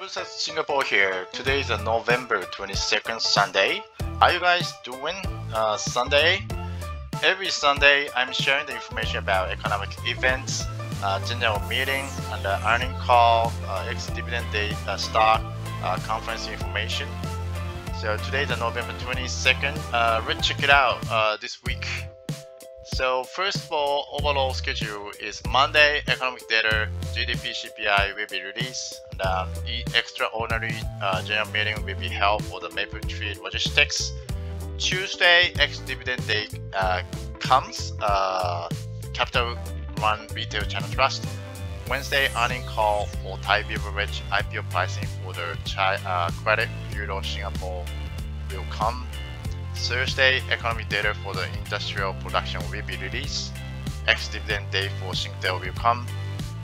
versus Singapore here. Today is November 22nd Sunday. How you guys doing uh, Sunday? Every Sunday I'm sharing the information about economic events, uh, general meeting, and the earning call, uh, ex-dividend day uh, stock, uh, conference information. So today is November 22nd. Uh, let's check it out uh, this week. So first of all, overall schedule is Monday economic data, GDP CPI will be released, and um, the extraordinary uh, general meeting will be held for the Mapletree Logistics. Tuesday, ex-dividend day uh, comes, uh, Capital One Retail China Trust. Wednesday, earning call for Thai Beverage IPO pricing for the Chai, uh, Credit Bureau Singapore will come. Thursday, economic data for the industrial production will be released. Ex-dividend day for Singtel will come.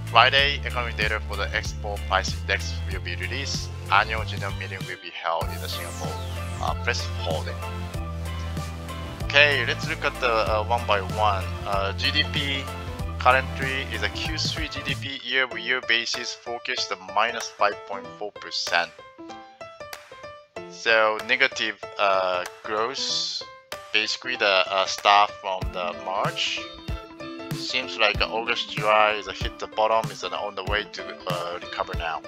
Friday, economic data for the export price index will be released. Annual general meeting will be held in the Singapore uh, press holding. Okay, let's look at the uh, one by one. Uh, GDP currently is a Q3 GDP year-over-year basis forecast minus 5.4% so negative uh, growth basically the uh, stuff from the March. Seems like August July is hit the bottom is on the way to uh, recover now.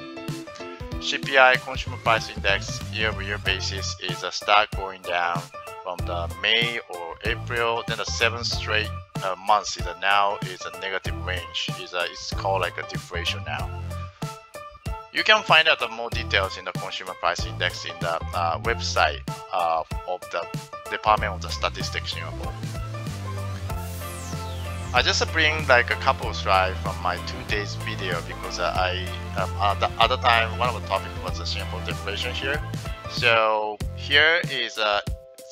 CPI consumer price index year over year basis is a start going down from the May or April. Then the seventh straight uh, months is a now is a negative range. Is it's called like a deflation now you can find out the more details in the consumer price index in the uh, website uh, of the Department of the Statistics Singapore. I just bring like a couple slides from my two days video because I um, uh, the other time one of the topic was the Singapore deflation here. So here is uh,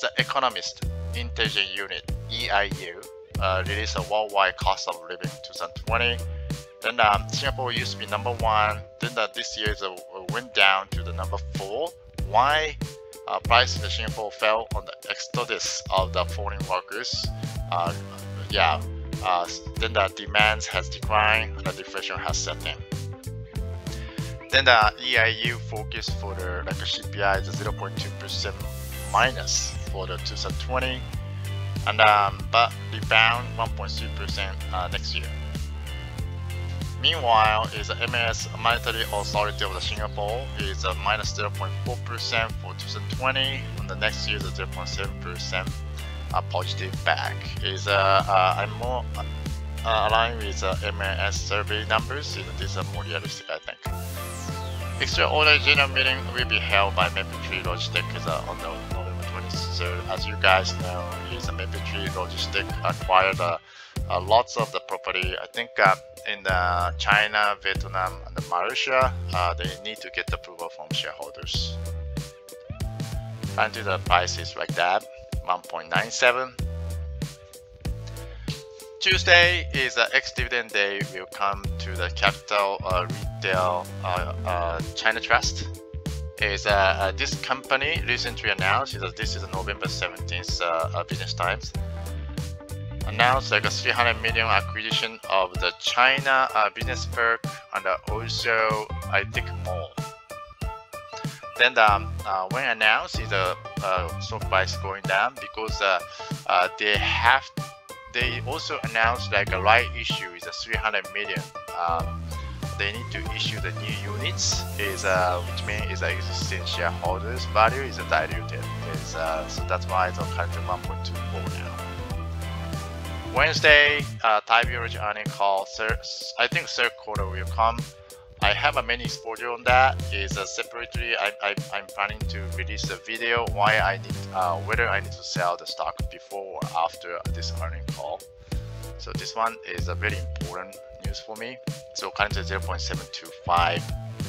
the Economist Intelligence Unit EIU uh, released a worldwide cost of living 2020. Then um, Singapore used to be number one. Then uh, this year it went down to the number four. Why? Uh, price in Singapore fell on the exodus of the foreign workers. Uh, yeah, uh, then the demand has declined and the deflation has set in. Then the EIU focus for the like CPI is 0.2% minus for the 2020, and um, but rebound 1.3% uh, next year. Meanwhile, is the MAS Monetary Authority of the Singapore is a minus 0.4% for 2020, and the next year is 0.7% uh, positive back. Is uh, uh, I'm more uh, aligned with the uh, MAS survey numbers. This is more realistic, I think. Extraordinary general meeting will be held by Mapletree Logistics uh, on November 23rd. As you guys know, is a Mapletree Logistics acquired uh, uh, lots of the property. I think uh, in the China, Vietnam, and Malaysia, uh, they need to get approval from shareholders. Currently, the price is like that, 1.97. Tuesday is the ex-dividend day. We'll come to the Capital uh, Retail uh, uh, China Trust. Is this company recently announced? that this is November 17th Business Times announced like a 300 million acquisition of the China uh, business park and also I think mall. Then um, uh, when announced, the uh, stock price going down because uh, uh, they have they also announced like a right issue is a 300 million. Um, they need to issue the new units is uh, which means is the existing shareholders value is diluted is uh, so that's why it's currently 1.24 now. Wednesday, uh, Thai Beverage earning call. I think third quarter will come. I have a mini exposure on that. Is uh, separately, I, I, I'm planning to release a video why I need, uh, whether I need to sell the stock before or after this earning call. So this one is a very important news for me. So currently 0.725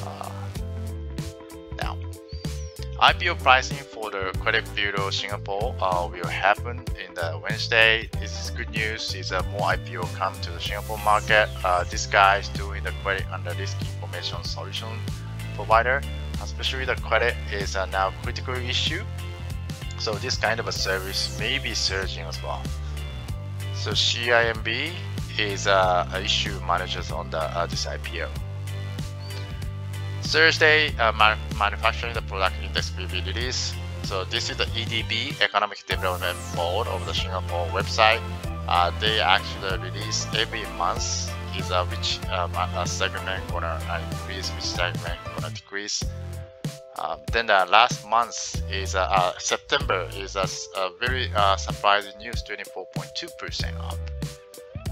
uh, now. IPO pricing for the Credit Bureau Singapore uh, will happen the Wednesday. This is good news. Is a more IPO come to the Singapore market. Uh, this guy is doing the credit under risk information solution provider. Especially the credit is a now critical issue. So this kind of a service may be surging as well. So CIMB is uh, issue managers on the uh, this IPO. Thursday, uh, man manufacturing the product index will be released. So this is the EDB, Economic Development Board of the Singapore website. Uh, they actually release every month is uh, which um, a segment gonna increase, which segment gonna decrease. Um, then the last month is uh, uh, September is a, a very uh, surprising news, 24.2% up.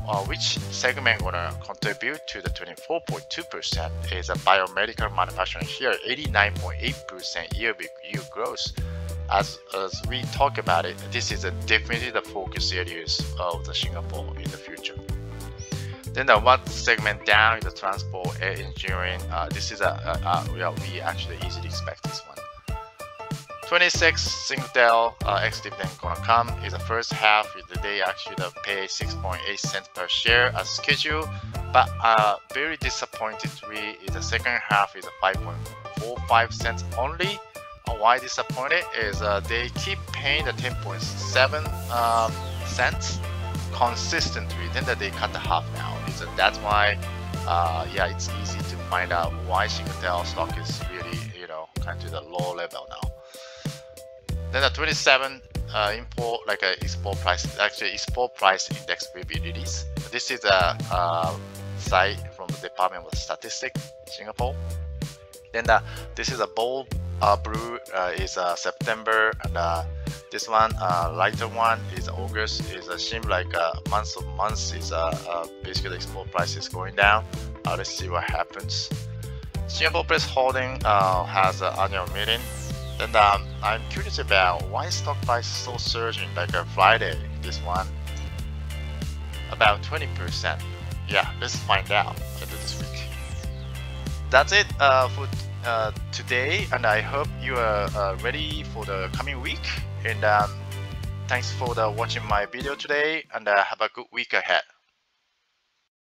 Uh, which segment gonna contribute to the 24.2% is a biomedical manufacturing here, 89.8% year-over-year growth. As, as we talk about it, this is definitely the focus areas of the Singapore in the future. Then the one segment down is the transport air engineering. Uh, this is a, a, a well, we actually easily expect this one. 26 Singtel uh, ex-dividend gonna come is the first half is the day actually pay 6.8 cents per share as scheduled but uh, very disappointedly is the second half is a 5.45 cents only why disappointed is uh, they keep paying the 10.7 um, cents consistently. Then that they cut the half now. So that's why uh, yeah it's easy to find out why Singtel stock is really you know kind of to the low level now. Then the 27 uh, import like a export price actually export price index will be released. This is a uh, site from the Department of Statistics Singapore. Then the, this is a bold uh, blue uh, is uh, September and uh, this one uh, lighter one is August. Is uh, seem like uh, months of months is uh, uh, basically the export price is going down. Uh, let's see what happens. Singapore Press Holding uh, has an annual meeting. Then um, I'm curious about why stock price is so surging like a Friday this one. About 20% yeah let's find out this week. That's it uh, for uh, today and I hope you are uh, ready for the coming week. And um, thanks for the watching my video today and uh, have a good week ahead